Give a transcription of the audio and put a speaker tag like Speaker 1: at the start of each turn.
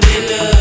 Speaker 1: brother still